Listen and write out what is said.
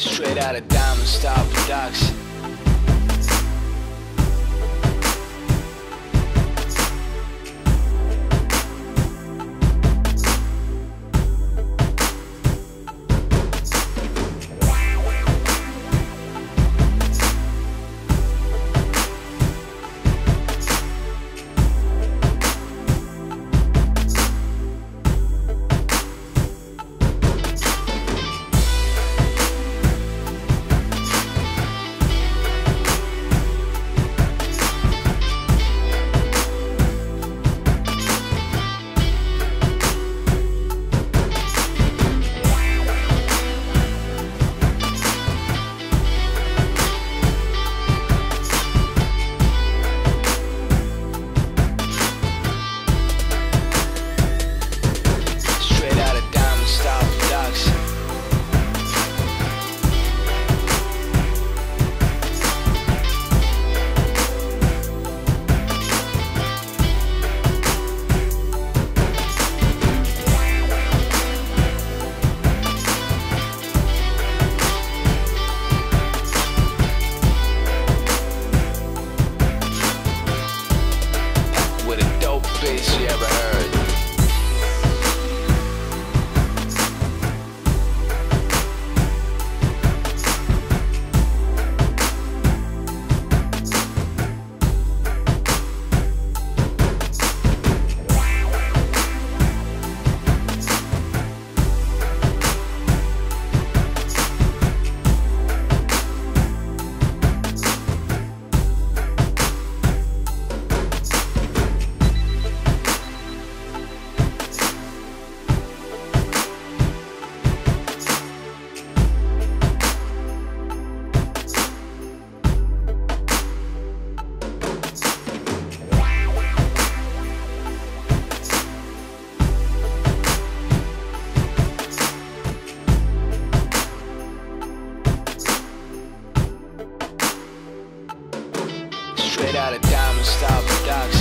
Straight out of Diamond Star Production. Out of diamonds, stop the Production.